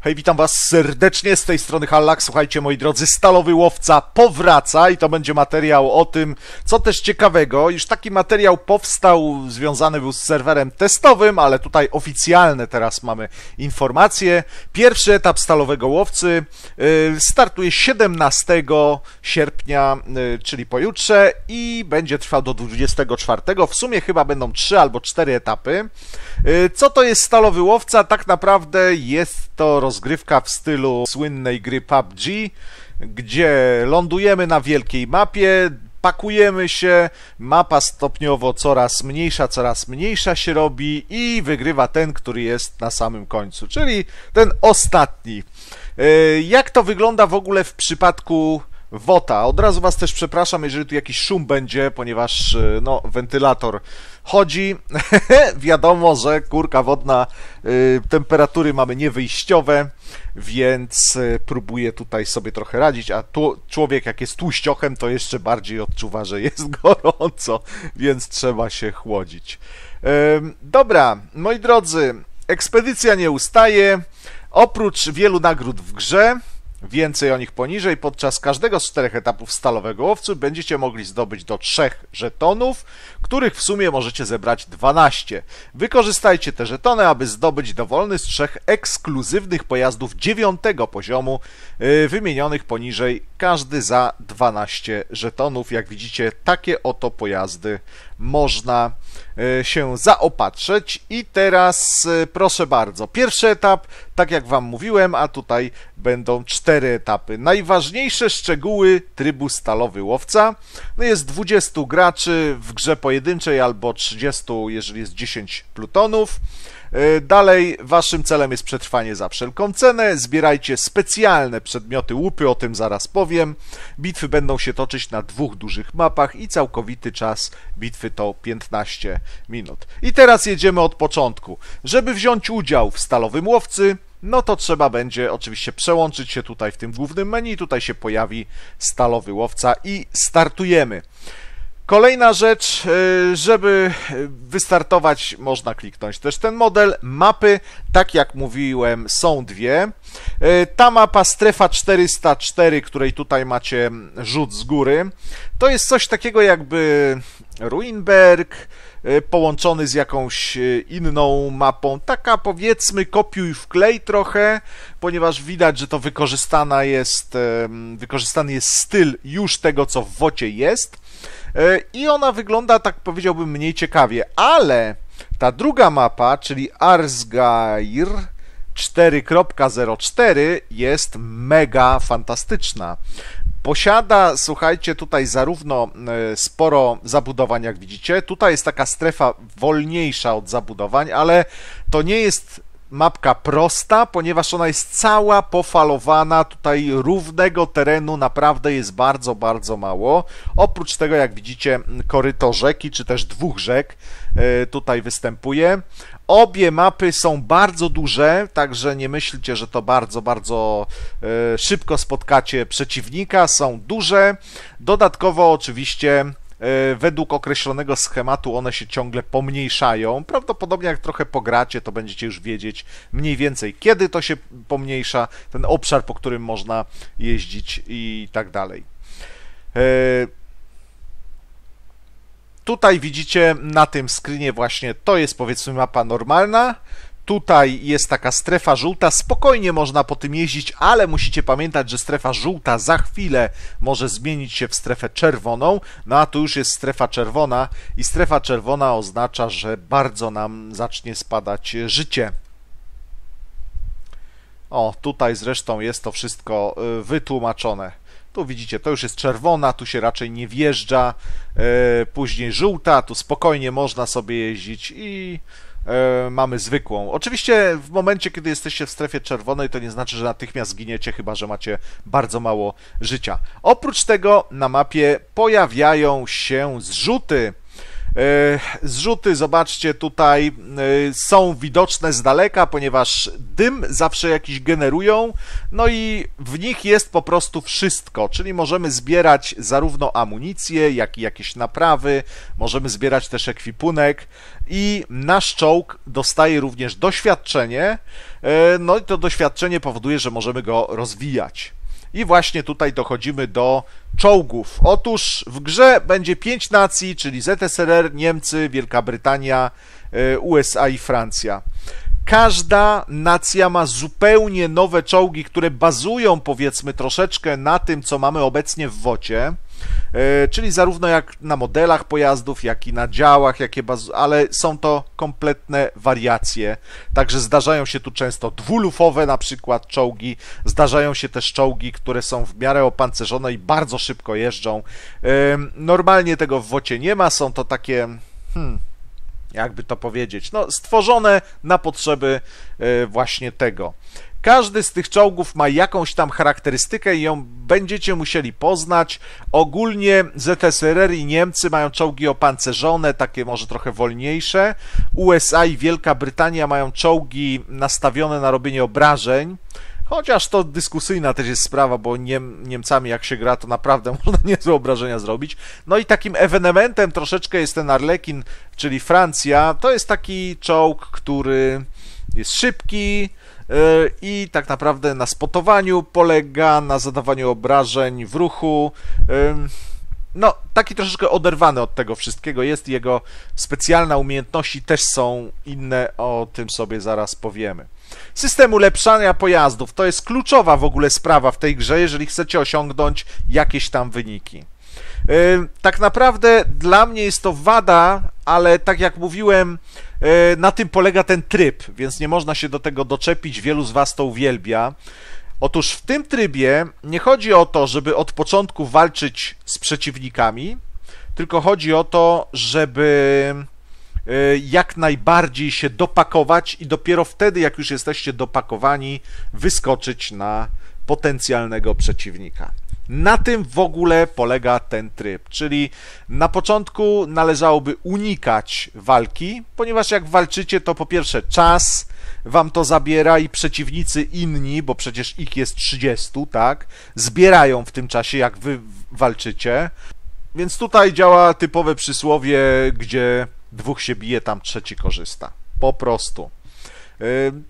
Hej, witam was serdecznie z tej strony Hallak. Słuchajcie, moi drodzy, Stalowy Łowca powraca i to będzie materiał o tym, co też ciekawego. Już taki materiał powstał, związany był z serwerem testowym, ale tutaj oficjalne teraz mamy informacje. Pierwszy etap Stalowego Łowcy y, startuje 17 sierpnia, y, czyli pojutrze i będzie trwał do 24. W sumie chyba będą 3 albo 4 etapy. Y, co to jest Stalowy Łowca? Tak naprawdę jest to rozgrywka w stylu słynnej gry PUBG, gdzie lądujemy na wielkiej mapie, pakujemy się, mapa stopniowo coraz mniejsza, coraz mniejsza się robi i wygrywa ten, który jest na samym końcu, czyli ten ostatni. Y, jak to wygląda w ogóle w przypadku WOTA? Od razu Was też przepraszam, jeżeli tu jakiś szum będzie, ponieważ y, no, wentylator chodzi. Wiadomo, że kurka wodna, y, temperatury mamy niewyjściowe, więc y, próbuję tutaj sobie trochę radzić, a tu, człowiek jak jest tłuściochem, to jeszcze bardziej odczuwa, że jest gorąco, więc trzeba się chłodzić. Dobra, moi drodzy, ekspedycja nie ustaje. Oprócz wielu nagród w grze, Więcej o nich poniżej. Podczas każdego z czterech etapów stalowego łowcy będziecie mogli zdobyć do trzech żetonów, których w sumie możecie zebrać 12. Wykorzystajcie te żetony, aby zdobyć dowolny z trzech ekskluzywnych pojazdów dziewiątego poziomu, yy, wymienionych poniżej, każdy za 12 żetonów. Jak widzicie, takie oto pojazdy można e, się zaopatrzyć. I teraz e, proszę bardzo, pierwszy etap, tak jak Wam mówiłem, a tutaj będą cztery etapy. Najważniejsze szczegóły trybu Stalowy Łowca. No jest 20 graczy w grze pojedynczej albo 30, jeżeli jest 10 plutonów. E, dalej, waszym celem jest przetrwanie za wszelką cenę. Zbierajcie specjalne przedmioty łupy, o tym zaraz powiem. Bitwy będą się toczyć na dwóch dużych mapach i całkowity czas bitwy to 15 minut. I teraz jedziemy od początku. Żeby wziąć udział w Stalowym Łowcy, no to trzeba będzie oczywiście przełączyć się tutaj w tym głównym menu, tutaj się pojawi stalowy łowca i startujemy. Kolejna rzecz, y, żeby wystartować, można kliknąć też ten model. Mapy, tak jak mówiłem, są dwie. Y, ta mapa strefa 404, której tutaj macie rzut z góry, to jest coś takiego jakby Ruinberg y, połączony z jakąś inną mapą. Taka powiedzmy kopiuj wklej trochę, ponieważ widać, że to wykorzystana jest, wykorzystany jest styl już tego, co w wocie jest. E, i ona wygląda, tak powiedziałbym, mniej ciekawie, ale ta druga mapa, czyli Arsgair 4.04 jest mega fantastyczna. Posiada, słuchajcie, tutaj zarówno e, sporo zabudowań, jak widzicie. Tutaj jest taka strefa wolniejsza od zabudowań, ale to nie jest mapka prosta, ponieważ ona jest cała pofalowana, tutaj równego terenu naprawdę jest bardzo, bardzo mało. Oprócz tego, jak widzicie, koryto rzeki, czy też dwóch rzek e, tutaj występuje. Obie mapy są bardzo duże, także nie myślcie, że to bardzo, bardzo e, szybko spotkacie przeciwnika. Są duże. Dodatkowo oczywiście według określonego schematu one się ciągle pomniejszają. Prawdopodobnie jak trochę pogracie, to będziecie już wiedzieć mniej więcej, kiedy to się pomniejsza, ten obszar, po którym można jeździć i tak dalej. E, tutaj widzicie na tym screenie właśnie, to jest powiedzmy mapa normalna, Tutaj jest taka strefa żółta, spokojnie można po tym jeździć, ale musicie pamiętać, że strefa żółta za chwilę może zmienić się w strefę czerwoną, no a tu już jest strefa czerwona i strefa czerwona oznacza, że bardzo nam zacznie spadać życie. O, tutaj zresztą jest to wszystko y, wytłumaczone. Tu widzicie, to już jest czerwona, tu się raczej nie wjeżdża, y, później żółta, tu spokojnie można sobie jeździć i e, mamy zwykłą. Oczywiście w momencie, kiedy jesteście w strefie czerwonej, to nie znaczy, że natychmiast zginiecie, chyba że macie bardzo mało życia. Oprócz tego na mapie pojawiają się zrzuty. Zrzuty, zobaczcie, tutaj są widoczne z daleka, ponieważ dym zawsze jakiś generują, no i w nich jest po prostu wszystko, czyli możemy zbierać zarówno amunicję, jak i jakieś naprawy, możemy zbierać też ekwipunek i nasz czołg dostaje również doświadczenie, no i to doświadczenie powoduje, że możemy go rozwijać. I właśnie tutaj dochodzimy do czołgów. Otóż w grze będzie pięć nacji, czyli ZSRR, Niemcy, Wielka Brytania, e, USA i Francja. Każda nacja ma zupełnie nowe czołgi, które bazują powiedzmy troszeczkę na tym, co mamy obecnie w wocie. E, czyli zarówno jak na modelach pojazdów, jak i na działach, jakie baz... ale są to kompletne wariacje. Także zdarzają się tu często dwulufowe na przykład czołgi, zdarzają się też czołgi, które są w miarę opancerzone i bardzo szybko jeżdżą. E, normalnie tego w wocie nie ma, są to takie hmm, jakby to powiedzieć, no, stworzone na potrzeby e, właśnie tego. Każdy z tych czołgów ma jakąś tam charakterystykę i ją będziecie musieli poznać. Ogólnie ZSRR i Niemcy mają czołgi opancerzone, takie może trochę wolniejsze. USA i Wielka Brytania mają czołgi nastawione na robienie obrażeń. Chociaż to dyskusyjna też jest sprawa, bo Niem, Niemcami jak się gra, to naprawdę można niezłe obrażenia zrobić. No i takim ewenementem troszeczkę jest ten Arlekin, czyli Francja. To jest taki czołg, który jest szybki, E, i tak naprawdę na spotowaniu polega, na zadawaniu obrażeń w ruchu. No, taki troszeczkę oderwany od tego wszystkiego jest. Jego specjalne umiejętności też są inne, o tym sobie zaraz powiemy. System ulepszania pojazdów to jest kluczowa w ogóle sprawa w tej grze, jeżeli chcecie osiągnąć jakieś tam wyniki. Tak naprawdę dla mnie jest to wada, ale tak jak mówiłem, E, na tym polega ten tryb, więc nie można się do tego doczepić. Wielu z Was to uwielbia. Otóż w tym trybie nie chodzi o to, żeby od początku walczyć z przeciwnikami, tylko chodzi o to, żeby jak najbardziej się dopakować i dopiero wtedy, jak już jesteście dopakowani, wyskoczyć na potencjalnego przeciwnika. Na tym w ogóle polega ten tryb, czyli na początku należałoby unikać walki, ponieważ jak walczycie, to po pierwsze czas wam to zabiera i przeciwnicy inni, bo przecież ich jest 30, tak, zbierają w tym czasie, jak wy walczycie. Więc tutaj działa typowe przysłowie, gdzie dwóch się bije, tam trzeci korzysta. Po prostu.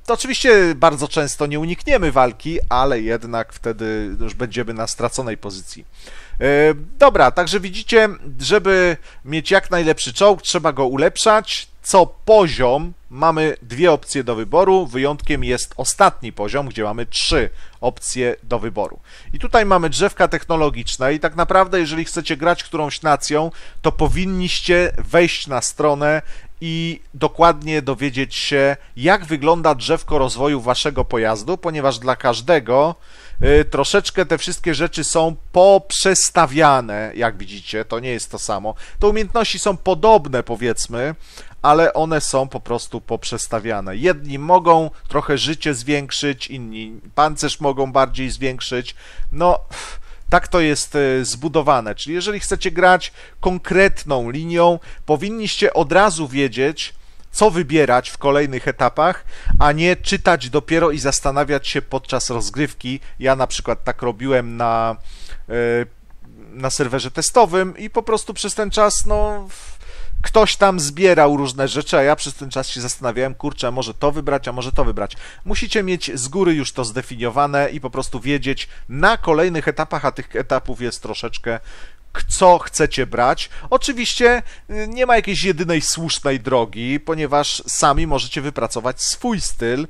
To oczywiście bardzo często nie unikniemy walki, ale jednak wtedy już będziemy na straconej pozycji. Dobra, także widzicie, żeby mieć jak najlepszy czołg, trzeba go ulepszać. Co poziom mamy dwie opcje do wyboru. Wyjątkiem jest ostatni poziom, gdzie mamy trzy opcje do wyboru. I tutaj mamy drzewka technologiczne i tak naprawdę, jeżeli chcecie grać którąś nacją, to powinniście wejść na stronę i dokładnie dowiedzieć się, jak wygląda drzewko rozwoju waszego pojazdu, ponieważ dla każdego y, troszeczkę te wszystkie rzeczy są poprzestawiane, jak widzicie, to nie jest to samo. Te umiejętności są podobne, powiedzmy, ale one są po prostu poprzestawiane. Jedni mogą trochę życie zwiększyć, inni pancerz mogą bardziej zwiększyć. No tak to jest e, zbudowane. Czyli jeżeli chcecie grać konkretną linią, powinniście od razu wiedzieć, co wybierać w kolejnych etapach, a nie czytać dopiero i zastanawiać się podczas rozgrywki. Ja na przykład tak robiłem na, e, na serwerze testowym i po prostu przez ten czas, no ktoś tam zbierał różne rzeczy, a ja przez ten czas się zastanawiałem, kurczę, może to wybrać, a może to wybrać. Musicie mieć z góry już to zdefiniowane i po prostu wiedzieć na kolejnych etapach, a tych etapów jest troszeczkę, co chcecie brać. Oczywiście y, nie ma jakiejś jedynej słusznej drogi, ponieważ sami możecie wypracować swój styl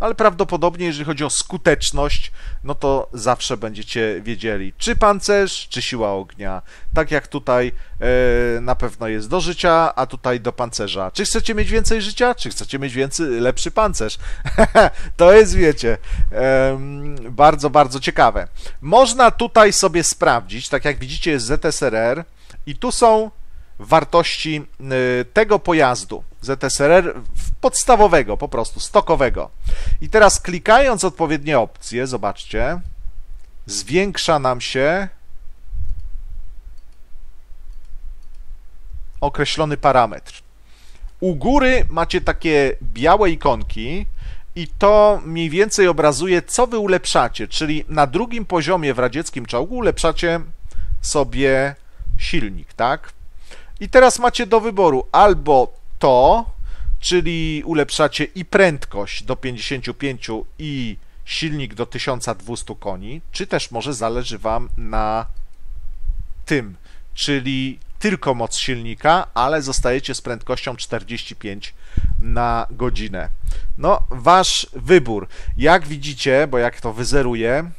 ale prawdopodobnie, jeżeli chodzi o skuteczność, no to zawsze będziecie wiedzieli, czy pancerz, czy siła ognia. Tak jak tutaj e, na pewno jest do życia, a tutaj do pancerza. Czy chcecie mieć więcej życia, czy chcecie mieć więcej, lepszy pancerz? to jest, wiecie, bardzo, bardzo ciekawe. Można tutaj sobie sprawdzić, tak jak widzicie jest ZSRR i tu są wartości y, tego pojazdu ZSRR podstawowego, po prostu stokowego. I teraz klikając odpowiednie opcje, zobaczcie, zwiększa nam się określony parametr. U góry macie takie białe ikonki i to mniej więcej obrazuje, co wy ulepszacie, czyli na drugim poziomie w radzieckim czołgu ulepszacie sobie silnik, tak? I teraz macie do wyboru albo to, czyli ulepszacie i prędkość do 55 i silnik do 1200 koni, czy też może zależy Wam na tym, czyli tylko moc silnika, ale zostajecie z prędkością 45 na godzinę. No, wasz wybór. Jak widzicie, bo jak to wyzeruję,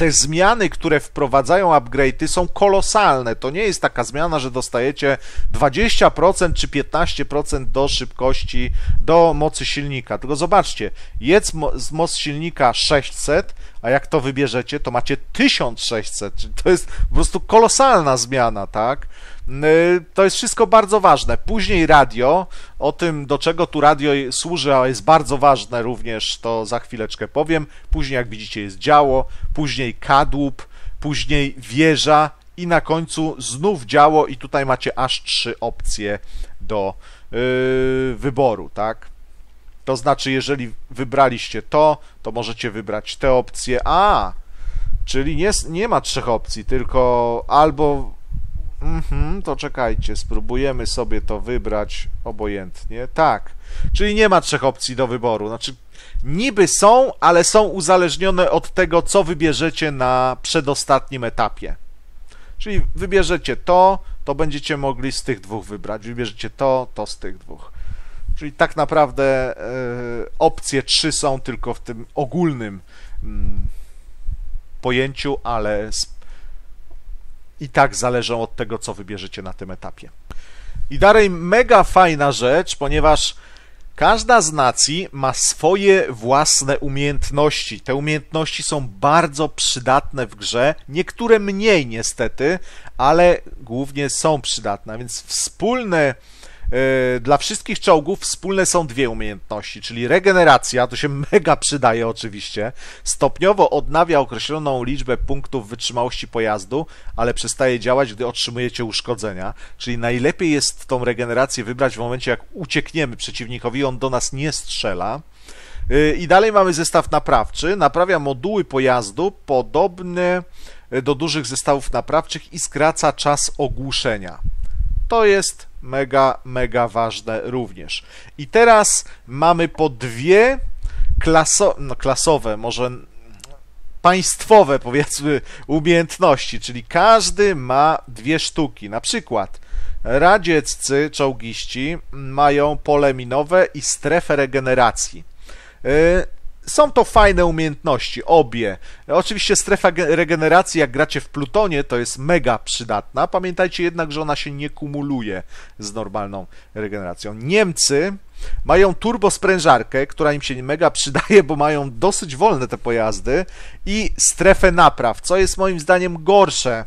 te zmiany, które wprowadzają upgrade'y są kolosalne. To nie jest taka zmiana, że dostajecie 20% czy 15% do szybkości, do mocy silnika. Tylko zobaczcie, jest moc silnika 600, a jak to wybierzecie, to macie 1600. Czyli to jest po prostu kolosalna zmiana, tak? Y, to jest wszystko bardzo ważne. Później radio, o tym do czego tu radio służy, a jest bardzo ważne również, to za chwileczkę powiem. Później, jak widzicie, jest działo, później kadłub, później wieża i na końcu znów działo i tutaj macie aż trzy opcje do yy, wyboru, tak? To znaczy, jeżeli wybraliście to, to możecie wybrać te opcje. A, czyli nie, nie ma trzech opcji, tylko albo Mhm, to czekajcie, spróbujemy sobie to wybrać obojętnie. Tak, czyli nie ma trzech opcji do wyboru. Znaczy, niby są, ale są uzależnione od tego, co wybierzecie na przedostatnim etapie. Czyli wybierzecie to, to będziecie mogli z tych dwóch wybrać. Wybierzecie to, to z tych dwóch. Czyli tak naprawdę e, opcje trzy są tylko w tym ogólnym mm, pojęciu, ale i tak zależą od tego, co wybierzecie na tym etapie. I dalej mega fajna rzecz, ponieważ każda z nacji ma swoje własne umiejętności. Te umiejętności są bardzo przydatne w grze, niektóre mniej niestety, ale głównie są przydatne, więc wspólne dla wszystkich czołgów wspólne są dwie umiejętności, czyli regeneracja, to się mega przydaje oczywiście, stopniowo odnawia określoną liczbę punktów wytrzymałości pojazdu, ale przestaje działać, gdy otrzymujecie uszkodzenia, czyli najlepiej jest tą regenerację wybrać w momencie, jak uciekniemy przeciwnikowi, on do nas nie strzela. E, I dalej mamy zestaw naprawczy, naprawia moduły pojazdu podobne do dużych zestawów naprawczych i skraca czas ogłuszenia. To jest mega, mega ważne również. I teraz mamy po dwie klaso, no klasowe, może państwowe, powiedzmy, umiejętności, czyli każdy ma dwie sztuki. Na przykład radzieccy czołgiści mają pole minowe i strefę regeneracji. Są to fajne umiejętności, obie. Oczywiście strefa regeneracji, jak gracie w Plutonie, to jest mega przydatna. Pamiętajcie jednak, że ona się nie kumuluje z normalną regeneracją. Niemcy mają turbosprężarkę, która im się mega przydaje, bo mają dosyć wolne te pojazdy i strefę napraw, co jest moim zdaniem gorsze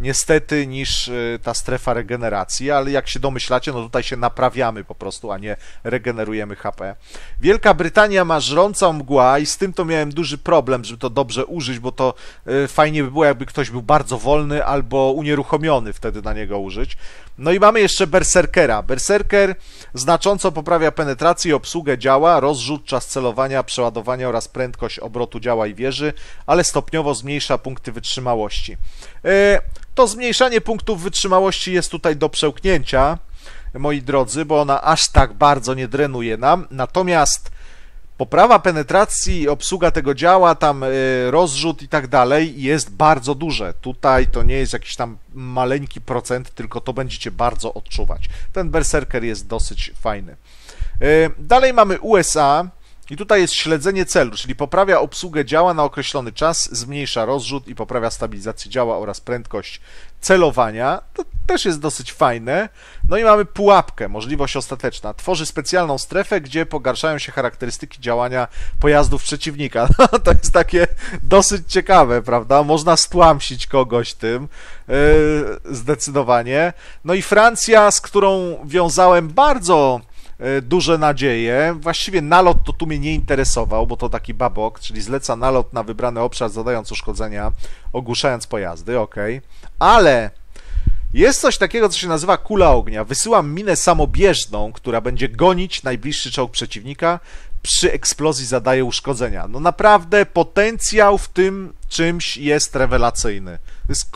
niestety niż y, ta strefa regeneracji, ale jak się domyślacie, no tutaj się naprawiamy po prostu, a nie regenerujemy HP. Wielka Brytania ma żrącą mgła i z tym to miałem duży problem, żeby to dobrze użyć, bo to y, fajnie by było, jakby ktoś był bardzo wolny albo unieruchomiony wtedy na niego użyć. No i mamy jeszcze Berserkera. Berserker znacząco poprawia penetrację i obsługę działa, rozrzut, czas celowania, przeładowania oraz prędkość obrotu działa i wieży, ale stopniowo zmniejsza punkty wytrzymałości. E, to zmniejszanie punktów wytrzymałości jest tutaj do przełknięcia, moi drodzy, bo ona aż tak bardzo nie drenuje nam. Natomiast poprawa penetracji obsługa tego działa, tam e, rozrzut i tak dalej jest bardzo duże. Tutaj to nie jest jakiś tam maleńki procent, tylko to będziecie bardzo odczuwać. Ten berserker jest dosyć fajny. E, dalej mamy USA. I tutaj jest śledzenie celu, czyli poprawia obsługę działa na określony czas, zmniejsza rozrzut i poprawia stabilizację działa oraz prędkość celowania. To też jest dosyć fajne. No i mamy pułapkę, możliwość ostateczna. Tworzy specjalną strefę, gdzie pogarszają się charakterystyki działania pojazdów przeciwnika. to jest takie dosyć ciekawe, prawda? Można stłamsić kogoś tym, yy, zdecydowanie. No i Francja, z którą wiązałem bardzo duże nadzieje. Właściwie nalot to tu mnie nie interesował, bo to taki babok, czyli zleca nalot na wybrany obszar, zadając uszkodzenia, ogłuszając pojazdy, ok. Ale Jest coś takiego, co się nazywa kula ognia. Wysyłam minę samobieżną, która będzie gonić najbliższy czołg przeciwnika. Przy eksplozji zadaje uszkodzenia. No naprawdę potencjał w tym czymś jest rewelacyjny. To jest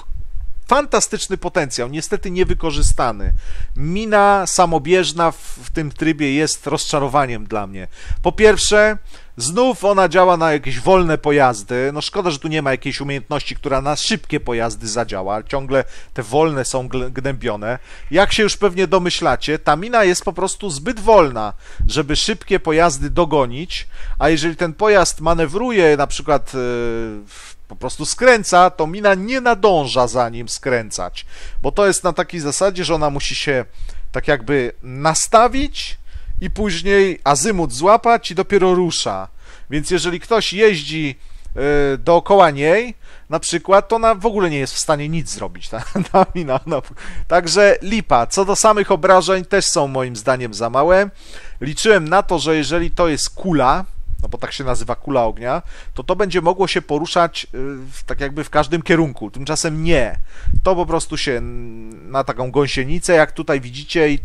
fantastyczny potencjał, niestety niewykorzystany. Mina samobieżna w, w, tym trybie jest rozczarowaniem dla mnie. Po pierwsze, znów ona działa na jakieś wolne pojazdy. No szkoda, że tu nie ma jakiejś umiejętności, która na szybkie pojazdy zadziała. Ciągle te wolne są gnębione. Jak się już pewnie domyślacie, ta mina jest po prostu zbyt wolna, żeby szybkie pojazdy dogonić, a jeżeli ten pojazd manewruje na przykład yy, po prostu skręca, to mina nie nadąża za nim skręcać, bo to jest na takiej zasadzie, że ona musi się tak jakby nastawić i później azymut złapać i dopiero rusza. Więc jeżeli ktoś jeździ yy, dookoła niej, na przykład, to ona w ogóle nie jest w stanie nic zrobić. Ta, ta mina, no. Także lipa. Co do samych obrażeń, też są moim zdaniem za małe. Liczyłem na to, że jeżeli to jest kula, no bo tak się nazywa kula ognia, to to będzie mogło się poruszać y, tak jakby w każdym kierunku. Tymczasem nie. To po prostu się na taką gąsienicę, jak tutaj widzicie,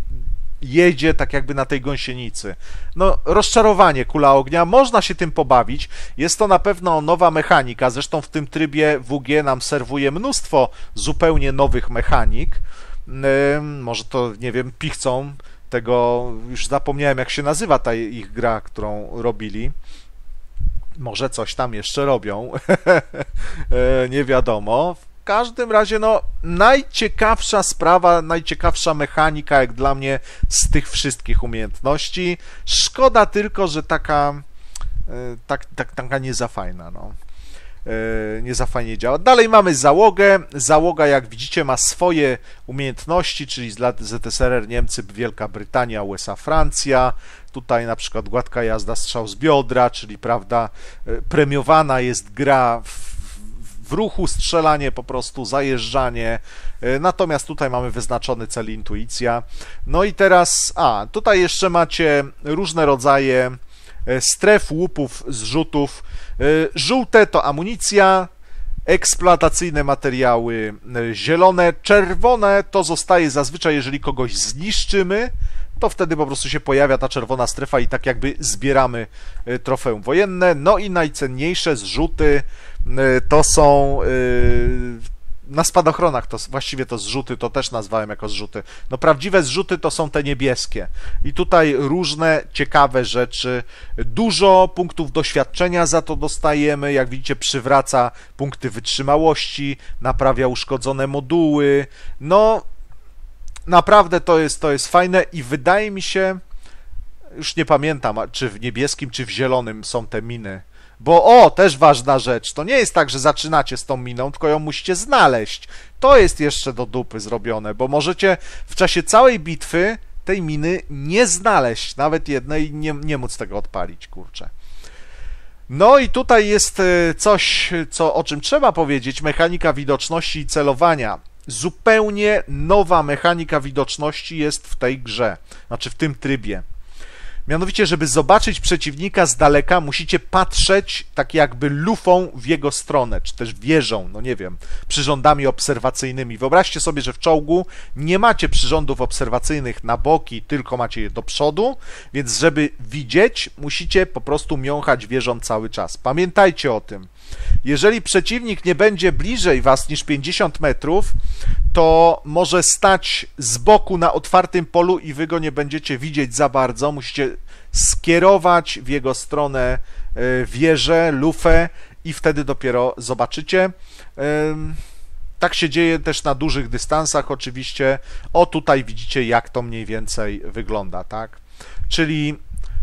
jedzie tak jakby na tej gąsienicy. No, rozczarowanie kula ognia, można się tym pobawić. Jest to na pewno nowa mechanika, zresztą w tym trybie WG nam serwuje mnóstwo zupełnie nowych mechanik. Może to, nie wiem, pichcą tego, już zapomniałem jak się nazywa ta ich gra, którą robili. Może coś tam jeszcze robią, e, nie wiadomo. W każdym razie, no, najciekawsza sprawa, najciekawsza mechanika, jak dla mnie, z tych wszystkich umiejętności. Szkoda tylko, że taka, e, tak, tak, taka nie za fajna, no. E, nie za fajnie działa. Dalej mamy załogę. Załoga, jak widzicie, ma swoje umiejętności, czyli z lat ZSRR Niemcy, Wielka Brytania, USA, Francja. Tutaj na przykład gładka jazda strzał z biodra, czyli prawda, e, premiowana jest gra w w ruchu strzelanie, po prostu zajeżdżanie. E, natomiast tutaj mamy wyznaczony cel intuicja. No i teraz, a tutaj jeszcze macie różne rodzaje stref łupów, zrzutów. Y, żółte to amunicja, eksploatacyjne materiały y, zielone, czerwone to zostaje zazwyczaj, jeżeli kogoś zniszczymy, to wtedy po prostu się pojawia ta czerwona strefa i tak jakby zbieramy trofeum wojenne. No i najcenniejsze zrzuty to są na spadochronach to właściwie to zrzuty, to też nazwałem jako zrzuty. No prawdziwe zrzuty to są te niebieskie. I tutaj różne ciekawe rzeczy. Dużo punktów doświadczenia za to dostajemy. Jak widzicie, przywraca punkty wytrzymałości, naprawia uszkodzone moduły. No naprawdę to jest, to jest fajne i wydaje mi się, już nie pamiętam, czy w niebieskim, czy w zielonym są te miny bo o, też ważna rzecz, to nie jest tak, że zaczynacie z tą miną, tylko ją musicie znaleźć. To jest jeszcze do dupy zrobione, bo możecie w czasie całej bitwy tej miny nie znaleźć, nawet jednej, nie, nie móc tego odpalić, kurczę. No i tutaj jest e, coś, co, o czym trzeba powiedzieć, mechanika widoczności i celowania. Zupełnie nowa mechanika widoczności jest w tej grze, znaczy w tym trybie. Mianowicie, żeby zobaczyć przeciwnika z daleka, musicie patrzeć tak jakby lufą w jego stronę, czy też wieżą, no nie wiem, przyrządami obserwacyjnymi. Wyobraźcie sobie, że w czołgu nie macie przyrządów obserwacyjnych na boki, tylko macie je do przodu, więc żeby widzieć, musicie po prostu miąchać wieżą cały czas. Pamiętajcie o tym. Jeżeli przeciwnik nie będzie bliżej was niż 50 metrów, to może stać z boku na otwartym polu i wy go nie będziecie widzieć za bardzo. Musicie skierować w jego stronę e, wieżę, lufę i wtedy dopiero zobaczycie. Tak się dzieje też na dużych dystansach oczywiście. O tutaj widzicie jak to mniej więcej wygląda, tak? Czyli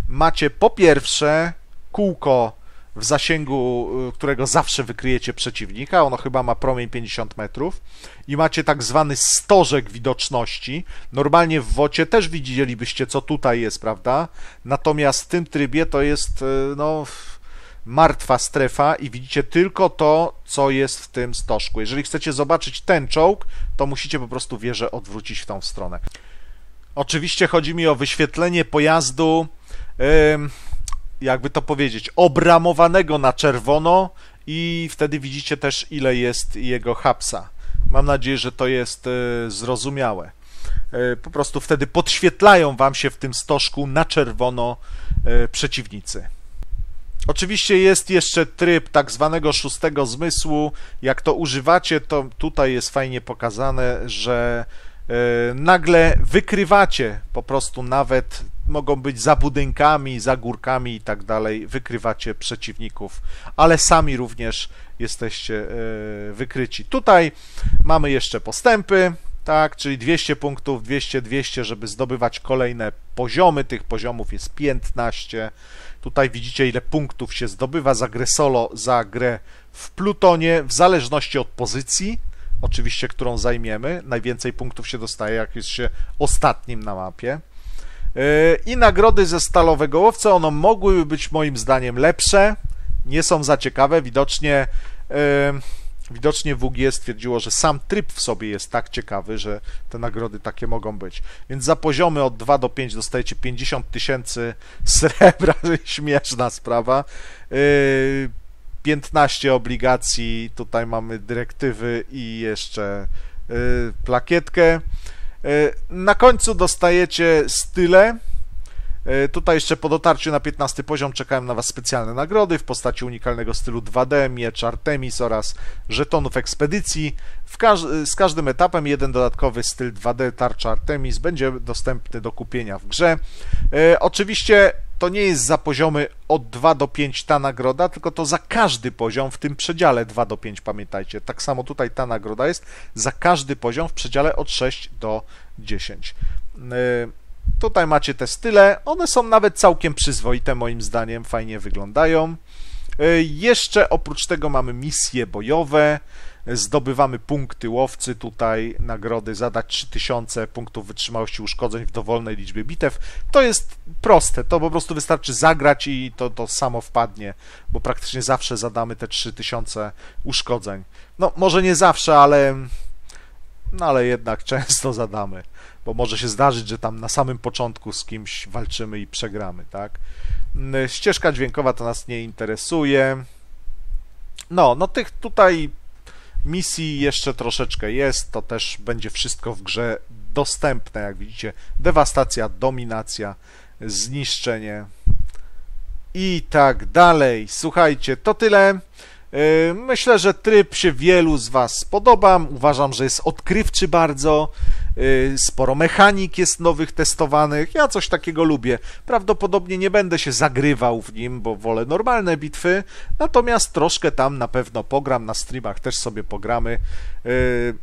macie po pierwsze kółko w zasięgu, y, którego zawsze wykryjecie przeciwnika. Ono chyba ma promień 50 metrów. I macie tak zwany stożek widoczności. Normalnie w wocie też widzielibyście, co tutaj jest, prawda? Natomiast w tym trybie to jest, y, no martwa strefa i widzicie tylko to, co jest w tym stożku. Jeżeli chcecie zobaczyć ten czołg, to musicie po prostu wieżę odwrócić w tą stronę. Oczywiście chodzi mi o wyświetlenie pojazdu. Yy jakby to powiedzieć, obramowanego na czerwono i wtedy widzicie też ile jest jego hapsa. Mam nadzieję, że to jest e, zrozumiałe. E, po prostu wtedy podświetlają wam się w tym stożku na czerwono e, przeciwnicy. Oczywiście jest jeszcze tryb tak zwanego szóstego zmysłu. Jak to używacie, to tutaj jest fajnie pokazane, że nagle wykrywacie po prostu nawet mogą być za budynkami, za górkami i tak dalej, wykrywacie przeciwników, ale sami również jesteście wykryci. Tutaj mamy jeszcze postępy, tak, czyli 200 punktów, 200, 200, żeby zdobywać kolejne poziomy, tych poziomów jest 15. Tutaj widzicie, ile punktów się zdobywa za grę solo, za grę w Plutonie, w zależności od pozycji, oczywiście, którą zajmiemy. Najwięcej punktów się dostaje, jak jest się ostatnim na mapie. Yy, I nagrody ze stalowego łowca, one mogłyby być moim zdaniem lepsze, nie są za ciekawe, widocznie yy, Widocznie WG stwierdziło, że sam tryb w sobie jest tak ciekawy, że te nagrody takie mogą być. Więc za poziomy od 2 do 5 dostajecie 50 tysięcy srebra, śmieszna sprawa. 15 yy, obligacji, tutaj mamy dyrektywy i jeszcze plakietkę. Yy, na końcu dostajecie style E, tutaj jeszcze po dotarciu na 15 poziom czekałem na Was specjalne nagrody w postaci unikalnego stylu 2D, miecz Artemis oraz żetonów ekspedycji. Każ z każdym etapem jeden dodatkowy styl 2D tarcza Artemis będzie dostępny do kupienia w grze. E, oczywiście to nie jest za poziomy od 2 do 5 ta nagroda, tylko to za każdy poziom w tym przedziale 2 do 5, pamiętajcie. Tak samo tutaj ta nagroda jest za każdy poziom w przedziale od 6 do 10. Tutaj macie te style, one są nawet całkiem przyzwoite moim zdaniem, fajnie wyglądają. E, jeszcze oprócz tego mamy misje bojowe, zdobywamy punkty łowcy, tutaj nagrody zadać 3000 punktów wytrzymałości uszkodzeń w dowolnej liczbie bitew. To jest proste, to po prostu wystarczy zagrać i to, to samo wpadnie, bo praktycznie zawsze zadamy te 3000 uszkodzeń. No może nie zawsze, ale no ale jednak często zadamy, bo może się zdarzyć, że tam na samym początku z kimś walczymy i przegramy, tak? Mm, ścieżka dźwiękowa to nas nie interesuje. No, no tych tutaj misji jeszcze troszeczkę jest, to też będzie wszystko w grze dostępne, jak widzicie. Dewastacja, dominacja, zniszczenie i tak dalej. Słuchajcie, to tyle. Yy, myślę, że tryb się wielu z Was spodoba. Uważam, że jest odkrywczy bardzo. Yy, sporo mechanik jest nowych testowanych. Ja coś takiego lubię. Prawdopodobnie nie będę się zagrywał w nim, bo wolę normalne bitwy. Natomiast troszkę tam na pewno pogram. Na streamach też sobie pogramy. Yy,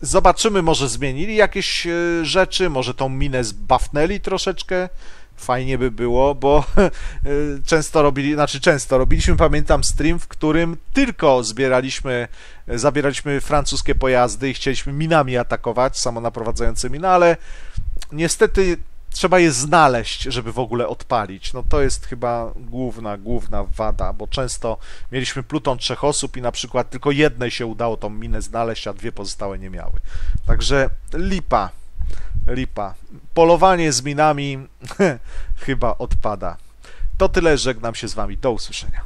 zobaczymy, może zmienili jakieś rzeczy. Może tą minę zbuffnęli troszeczkę fajnie by było, bo często robili, znaczy często robiliśmy, pamiętam stream, w którym tylko zbieraliśmy, zabieraliśmy francuskie pojazdy i chcieliśmy minami atakować, samonaprowadzającymi, no ale niestety trzeba je znaleźć, żeby w ogóle odpalić. No to jest chyba główna, główna wada, bo często mieliśmy pluton trzech osób i na przykład tylko jednej się udało tą minę znaleźć, a dwie pozostałe nie miały. Także lipa Lipa. Polowanie z minami chyba odpada. To tyle, żegnam się z Wami. Do usłyszenia.